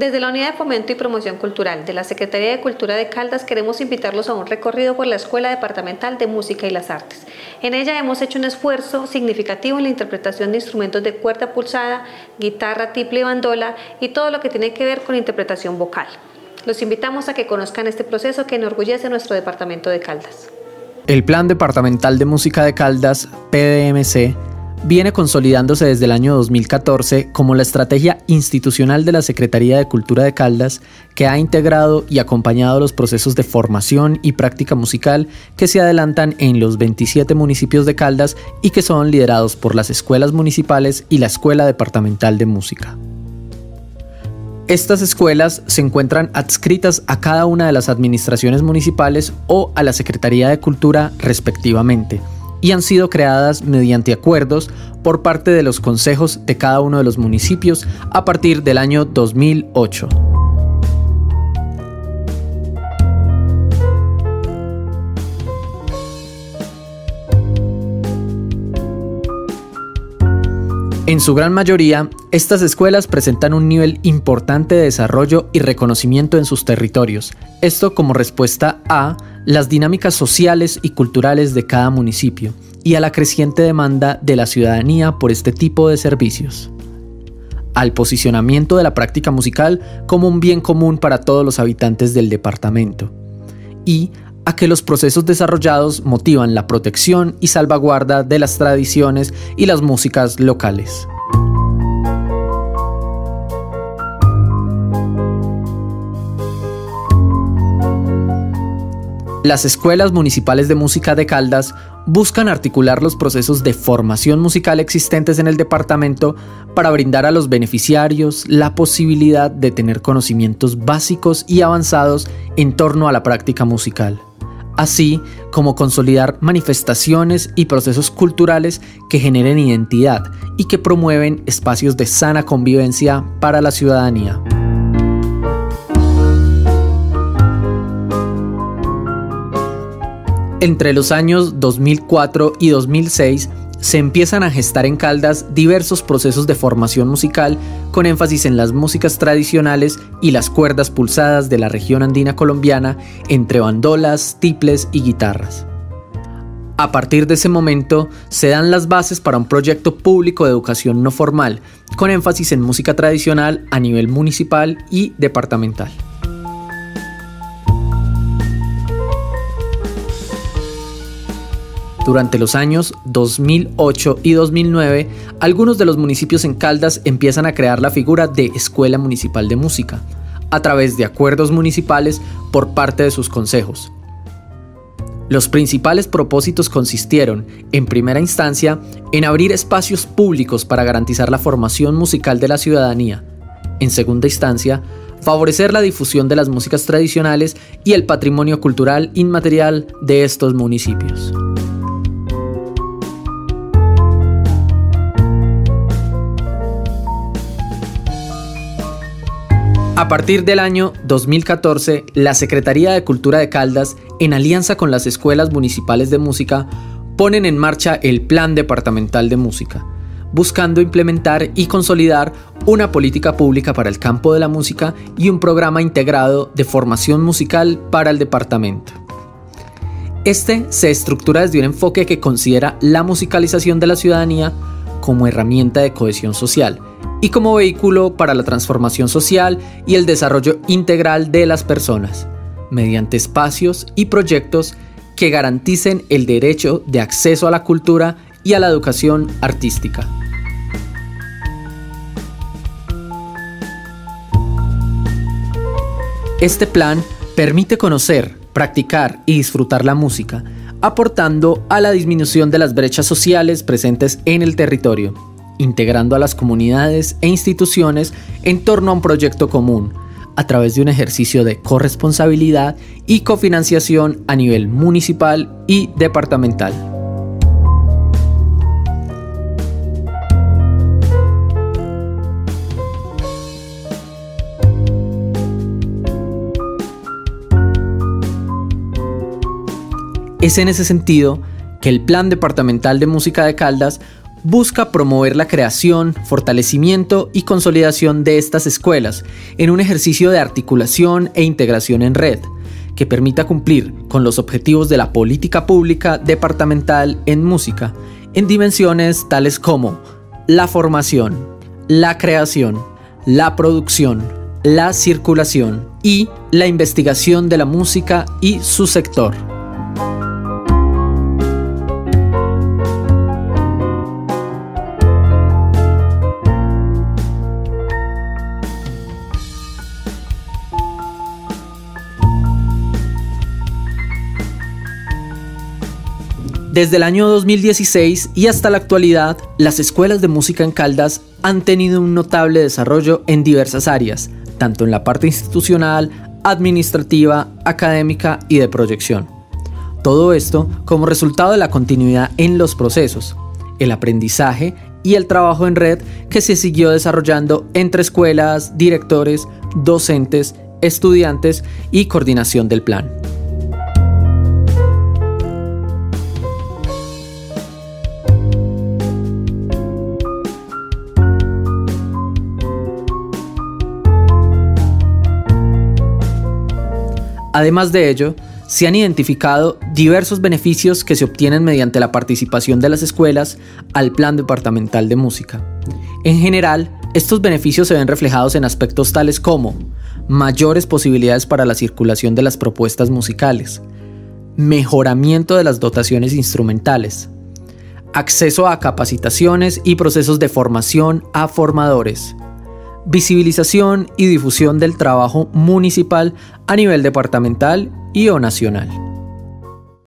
Desde la Unidad de Fomento y Promoción Cultural de la Secretaría de Cultura de Caldas queremos invitarlos a un recorrido por la Escuela Departamental de Música y las Artes. En ella hemos hecho un esfuerzo significativo en la interpretación de instrumentos de cuerda pulsada, guitarra, tiple y bandola y todo lo que tiene que ver con interpretación vocal. Los invitamos a que conozcan este proceso que enorgullece nuestro departamento de Caldas. El Plan Departamental de Música de Caldas, PDMC, viene consolidándose desde el año 2014 como la estrategia institucional de la Secretaría de Cultura de Caldas que ha integrado y acompañado los procesos de formación y práctica musical que se adelantan en los 27 municipios de Caldas y que son liderados por las escuelas municipales y la Escuela Departamental de Música. Estas escuelas se encuentran adscritas a cada una de las administraciones municipales o a la Secretaría de Cultura respectivamente y han sido creadas mediante acuerdos por parte de los consejos de cada uno de los municipios a partir del año 2008. En su gran mayoría, estas escuelas presentan un nivel importante de desarrollo y reconocimiento en sus territorios, esto como respuesta a las dinámicas sociales y culturales de cada municipio y a la creciente demanda de la ciudadanía por este tipo de servicios. Al posicionamiento de la práctica musical como un bien común para todos los habitantes del departamento. Y a que los procesos desarrollados motivan la protección y salvaguarda de las tradiciones y las músicas locales. Las escuelas municipales de música de Caldas buscan articular los procesos de formación musical existentes en el departamento para brindar a los beneficiarios la posibilidad de tener conocimientos básicos y avanzados en torno a la práctica musical, así como consolidar manifestaciones y procesos culturales que generen identidad y que promueven espacios de sana convivencia para la ciudadanía. Entre los años 2004 y 2006 se empiezan a gestar en Caldas diversos procesos de formación musical con énfasis en las músicas tradicionales y las cuerdas pulsadas de la región andina colombiana entre bandolas, tiples y guitarras. A partir de ese momento se dan las bases para un proyecto público de educación no formal, con énfasis en música tradicional a nivel municipal y departamental. Durante los años 2008 y 2009, algunos de los municipios en Caldas empiezan a crear la figura de Escuela Municipal de Música, a través de acuerdos municipales por parte de sus consejos. Los principales propósitos consistieron, en primera instancia, en abrir espacios públicos para garantizar la formación musical de la ciudadanía. En segunda instancia, favorecer la difusión de las músicas tradicionales y el patrimonio cultural inmaterial de estos municipios. A partir del año 2014, la Secretaría de Cultura de Caldas, en alianza con las escuelas municipales de música, ponen en marcha el Plan Departamental de Música, buscando implementar y consolidar una política pública para el campo de la música y un programa integrado de formación musical para el departamento. Este se estructura desde un enfoque que considera la musicalización de la ciudadanía como herramienta de cohesión social, y como vehículo para la transformación social y el desarrollo integral de las personas, mediante espacios y proyectos que garanticen el derecho de acceso a la cultura y a la educación artística. Este plan permite conocer, practicar y disfrutar la música, aportando a la disminución de las brechas sociales presentes en el territorio integrando a las comunidades e instituciones en torno a un proyecto común, a través de un ejercicio de corresponsabilidad y cofinanciación a nivel municipal y departamental. Es en ese sentido que el Plan Departamental de Música de Caldas busca promover la creación, fortalecimiento y consolidación de estas escuelas en un ejercicio de articulación e integración en red que permita cumplir con los objetivos de la política pública departamental en música en dimensiones tales como la formación, la creación, la producción, la circulación y la investigación de la música y su sector. Desde el año 2016 y hasta la actualidad, las escuelas de música en Caldas han tenido un notable desarrollo en diversas áreas, tanto en la parte institucional, administrativa, académica y de proyección. Todo esto como resultado de la continuidad en los procesos, el aprendizaje y el trabajo en red que se siguió desarrollando entre escuelas, directores, docentes, estudiantes y coordinación del plan. Además de ello, se han identificado diversos beneficios que se obtienen mediante la participación de las escuelas al Plan Departamental de Música. En general, estos beneficios se ven reflejados en aspectos tales como mayores posibilidades para la circulación de las propuestas musicales, mejoramiento de las dotaciones instrumentales, acceso a capacitaciones y procesos de formación a formadores, visibilización y difusión del trabajo municipal a nivel departamental y o nacional.